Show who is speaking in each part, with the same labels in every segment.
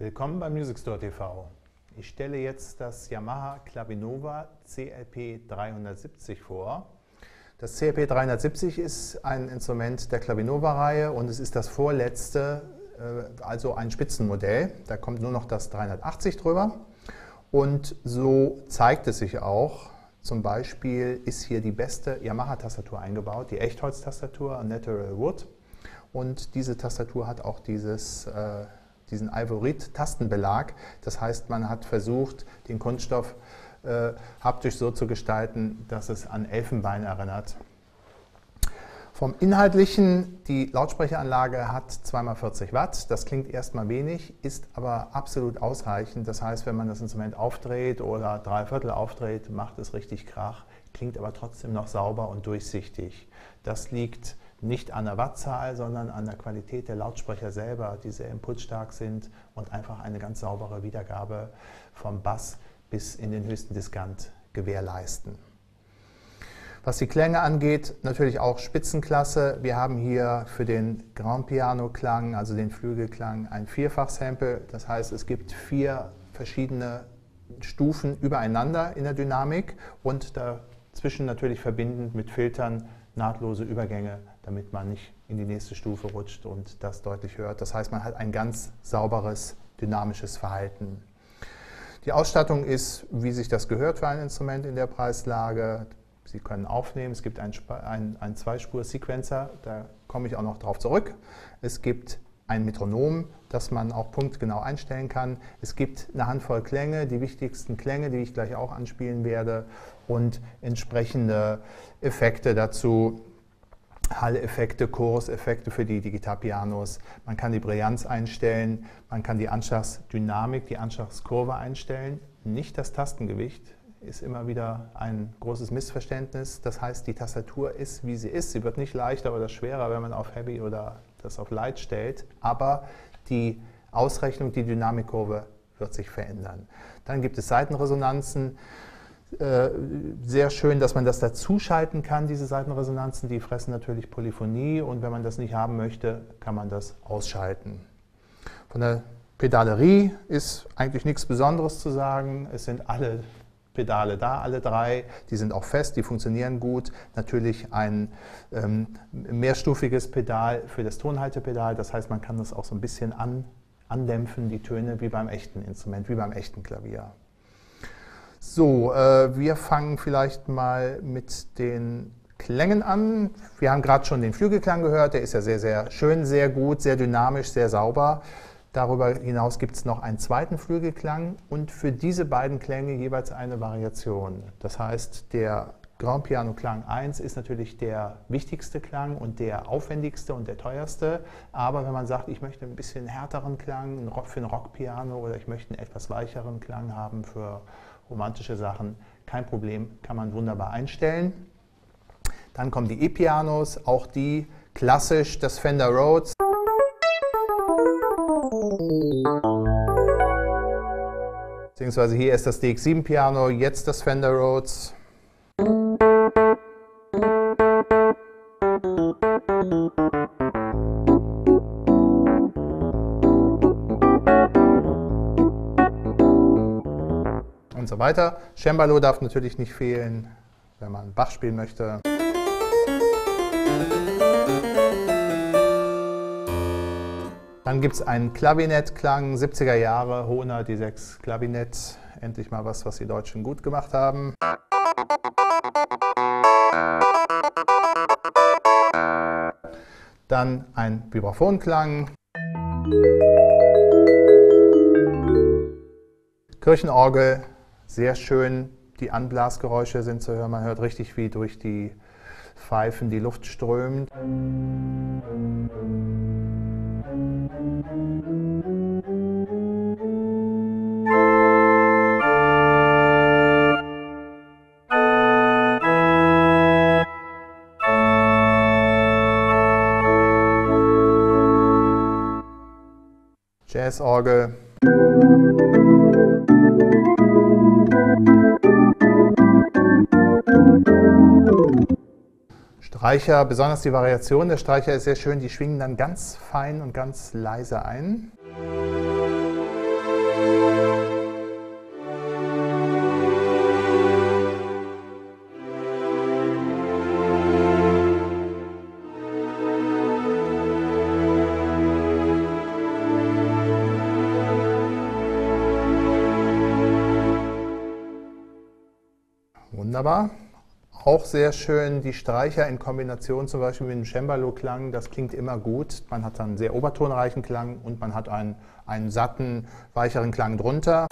Speaker 1: Willkommen beim Music Store TV. Ich stelle jetzt das Yamaha Clavinova CLP 370 vor. Das CLP 370 ist ein Instrument der Clavinova-Reihe und es ist das vorletzte, äh, also ein Spitzenmodell. Da kommt nur noch das 380 drüber. Und so zeigt es sich auch. Zum Beispiel ist hier die beste Yamaha-Tastatur eingebaut, die Echtholz-Tastatur Natural Wood. Und diese Tastatur hat auch dieses äh, diesen Alvorit-Tastenbelag. Das heißt, man hat versucht, den Kunststoff äh, haptisch so zu gestalten, dass es an Elfenbein erinnert. Vom Inhaltlichen, die Lautsprecheranlage hat 2x40 Watt. Das klingt erstmal wenig, ist aber absolut ausreichend. Das heißt, wenn man das Instrument aufdreht oder drei Viertel aufdreht, macht es richtig Krach, klingt aber trotzdem noch sauber und durchsichtig. Das liegt nicht an der Wattzahl, sondern an der Qualität der Lautsprecher selber, die sehr impulsstark sind und einfach eine ganz saubere Wiedergabe vom Bass bis in den höchsten Diskant gewährleisten. Was die Klänge angeht, natürlich auch Spitzenklasse. Wir haben hier für den Grand Piano Klang, also den Flügelklang, ein Vierfach-Sample. Das heißt, es gibt vier verschiedene Stufen übereinander in der Dynamik und dazwischen natürlich verbindend mit Filtern nahtlose Übergänge, damit man nicht in die nächste Stufe rutscht und das deutlich hört. Das heißt, man hat ein ganz sauberes, dynamisches Verhalten. Die Ausstattung ist, wie sich das gehört für ein Instrument in der Preislage. Sie können aufnehmen, es gibt einen, einen, Zweispur-Sequencer, da komme ich auch noch darauf zurück. Es gibt ein Metronom, das man auch punktgenau einstellen kann. Es gibt eine Handvoll Klänge, die wichtigsten Klänge, die ich gleich auch anspielen werde und entsprechende Effekte dazu. Hall-Effekte, Chorus-Effekte für die Digitalpianos. Man kann die Brillanz einstellen, man kann die Anschlagsdynamik, die Anschlagskurve einstellen. Nicht das Tastengewicht ist immer wieder ein großes Missverständnis. Das heißt, die Tastatur ist, wie sie ist. Sie wird nicht leichter oder schwerer, wenn man auf Heavy oder das auf Light stellt. Aber die Ausrechnung, die Dynamikkurve wird sich verändern. Dann gibt es Seitenresonanzen. Äh, sehr schön, dass man das dazuschalten kann, diese Seitenresonanzen. Die fressen natürlich Polyphonie und wenn man das nicht haben möchte, kann man das ausschalten. Von der Pedalerie ist eigentlich nichts Besonderes zu sagen. Es sind alle Pedale da, alle drei. Die sind auch fest, die funktionieren gut. Natürlich ein ähm, mehrstufiges Pedal für das Tonhaltepedal. Das heißt, man kann das auch so ein bisschen an, andämpfen, die Töne, wie beim echten Instrument, wie beim echten Klavier. So, äh, wir fangen vielleicht mal mit den Klängen an. Wir haben gerade schon den Flügelklang gehört, der ist ja sehr, sehr schön, sehr gut, sehr dynamisch, sehr sauber. Darüber hinaus gibt es noch einen zweiten Flügelklang und für diese beiden Klänge jeweils eine Variation. Das heißt, der Grand Piano Klang 1 ist natürlich der wichtigste Klang und der aufwendigste und der teuerste. Aber wenn man sagt, ich möchte ein bisschen härteren Klang für ein Rockpiano oder ich möchte einen etwas weicheren Klang haben für romantische Sachen, kein Problem, kann man wunderbar einstellen. Dann kommen die E-Pianos, auch die klassisch das Fender Rhodes. Beziehungsweise hier ist das DX7 Piano, jetzt das Fender Rhodes. Weiter. Cembalo darf natürlich nicht fehlen, wenn man Bach spielen möchte. Dann gibt es einen Klavinettklang, 70er Jahre, Hohner, die sechs Klavinett. Endlich mal was, was die Deutschen gut gemacht haben. Dann ein Vibraphonklang. Kirchenorgel, sehr schön, die Anblasgeräusche sind zu hören. Man hört richtig, wie durch die Pfeifen die Luft strömt. Jazzorgel. Streicher, besonders die Variation der Streicher ist sehr schön, die schwingen dann ganz fein und ganz leise ein. Wunderbar. Auch sehr schön die Streicher in Kombination zum Beispiel mit dem Cembalo-Klang, das klingt immer gut. Man hat dann einen sehr obertonreichen Klang und man hat einen, einen satten, weicheren Klang drunter.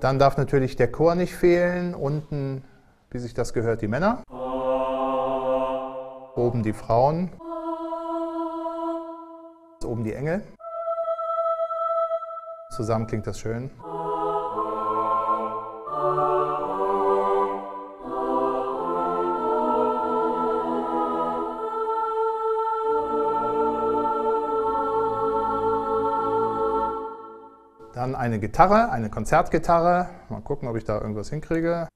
Speaker 1: Dann darf natürlich der Chor nicht fehlen. Unten, wie sich das gehört, die Männer. Oben die Frauen. Oben die Engel. Zusammen klingt das schön. Dann eine Gitarre, eine Konzertgitarre. Mal gucken, ob ich da irgendwas hinkriege.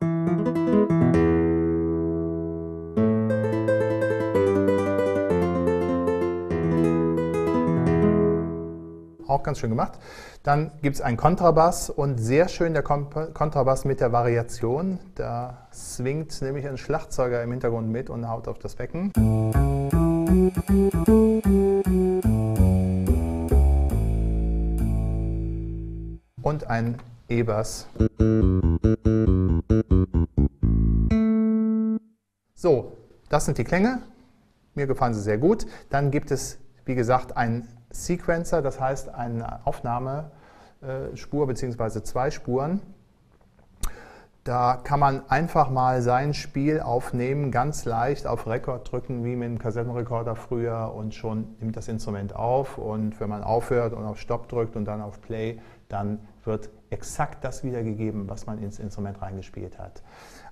Speaker 1: Auch ganz schön gemacht. Dann gibt es einen Kontrabass und sehr schön der Kontrabass mit der Variation. Da swingt nämlich ein Schlagzeuger im Hintergrund mit und haut auf das Becken. und ein E-Bass. So, das sind die Klänge. Mir gefallen sie sehr gut. Dann gibt es, wie gesagt, einen Sequencer, das heißt eine Aufnahmespur bzw. zwei Spuren. Da kann man einfach mal sein Spiel aufnehmen, ganz leicht auf Rekord drücken, wie mit einem Kassettenrekorder früher und schon nimmt das Instrument auf. Und wenn man aufhört und auf Stopp drückt und dann auf Play, dann wird exakt das wiedergegeben, was man ins Instrument reingespielt hat.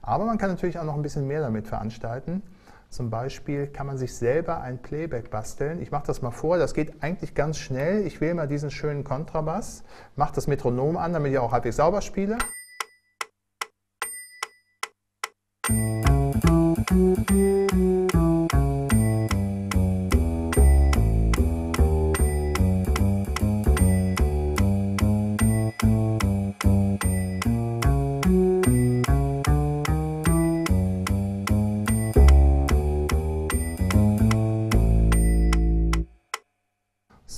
Speaker 1: Aber man kann natürlich auch noch ein bisschen mehr damit veranstalten. Zum Beispiel kann man sich selber ein Playback basteln. Ich mache das mal vor, das geht eigentlich ganz schnell. Ich wähle mal diesen schönen Kontrabass, mache das Metronom an, damit ich auch halbwegs sauber spiele.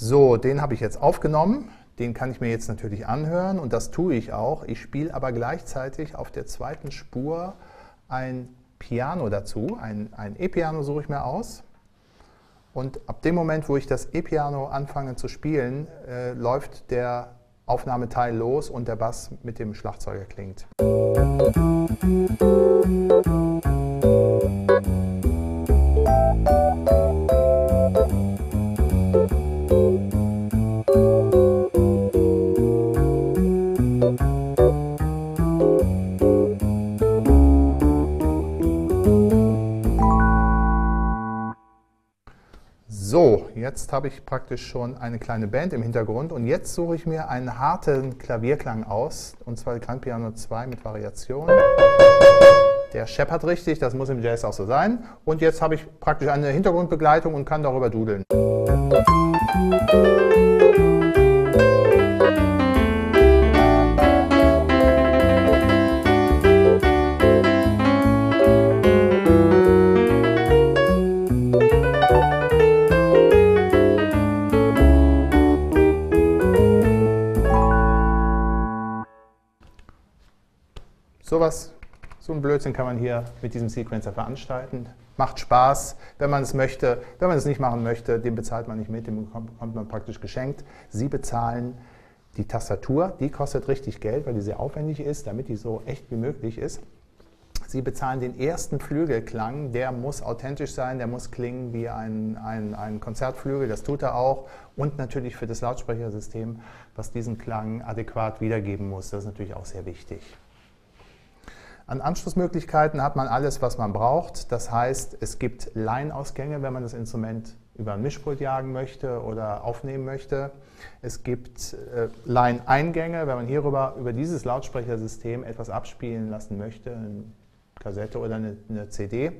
Speaker 1: So, den habe ich jetzt aufgenommen. Den kann ich mir jetzt natürlich anhören und das tue ich auch. Ich spiele aber gleichzeitig auf der zweiten Spur ein Piano dazu. Ein, ein E-Piano suche ich mir aus. Und ab dem Moment, wo ich das E-Piano anfange zu spielen, äh, läuft der Aufnahmeteil los und der Bass mit dem Schlagzeuger klingt. Musik jetzt habe ich praktisch schon eine kleine Band im Hintergrund und jetzt suche ich mir einen harten Klavierklang aus, und zwar Grand Piano 2 mit Variation. Der scheppert richtig, das muss im Jazz auch so sein. Und jetzt habe ich praktisch eine Hintergrundbegleitung und kann darüber dudeln. Sowas, so ein Blödsinn kann man hier mit diesem Sequencer veranstalten. Macht Spaß, wenn man es möchte. Wenn man es nicht machen möchte, den bezahlt man nicht mit, den bekommt man praktisch geschenkt. Sie bezahlen die Tastatur, die kostet richtig Geld, weil die sehr aufwendig ist, damit die so echt wie möglich ist. Sie bezahlen den ersten Flügelklang, der muss authentisch sein, der muss klingen wie ein, ein, ein Konzertflügel, das tut er auch. Und natürlich für das Lautsprechersystem, was diesen Klang adäquat wiedergeben muss, das ist natürlich auch sehr wichtig. An Anschlussmöglichkeiten hat man alles, was man braucht. Das heißt, es gibt Line-Ausgänge, wenn man das Instrument über ein Mischpult jagen möchte oder aufnehmen möchte. Es gibt äh, Line-Eingänge, wenn man hierüber über dieses Lautsprechersystem etwas abspielen lassen möchte, eine Kassette oder eine, eine CD.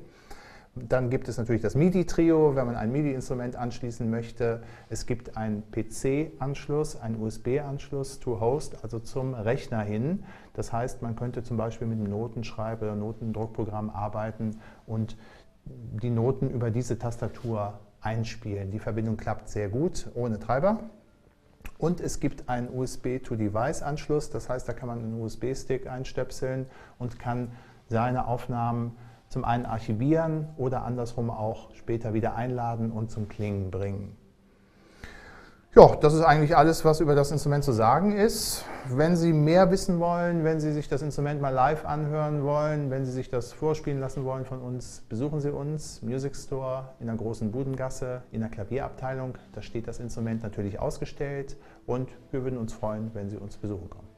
Speaker 1: Dann gibt es natürlich das MIDI-Trio, wenn man ein MIDI-Instrument anschließen möchte. Es gibt einen PC-Anschluss, einen USB-Anschluss to Host, also zum Rechner hin. Das heißt, man könnte zum Beispiel mit einem Notenschreib- oder Notendruckprogramm arbeiten und die Noten über diese Tastatur einspielen. Die Verbindung klappt sehr gut ohne Treiber. Und es gibt einen USB-to-Device-Anschluss, das heißt, da kann man einen USB-Stick einstöpseln und kann seine Aufnahmen zum einen archivieren oder andersrum auch später wieder einladen und zum Klingen bringen. Ja, das ist eigentlich alles, was über das Instrument zu sagen ist. Wenn Sie mehr wissen wollen, wenn Sie sich das Instrument mal live anhören wollen, wenn Sie sich das vorspielen lassen wollen von uns, besuchen Sie uns, Music Store in der großen Budengasse, in der Klavierabteilung. Da steht das Instrument natürlich ausgestellt und wir würden uns freuen, wenn Sie uns besuchen kommen.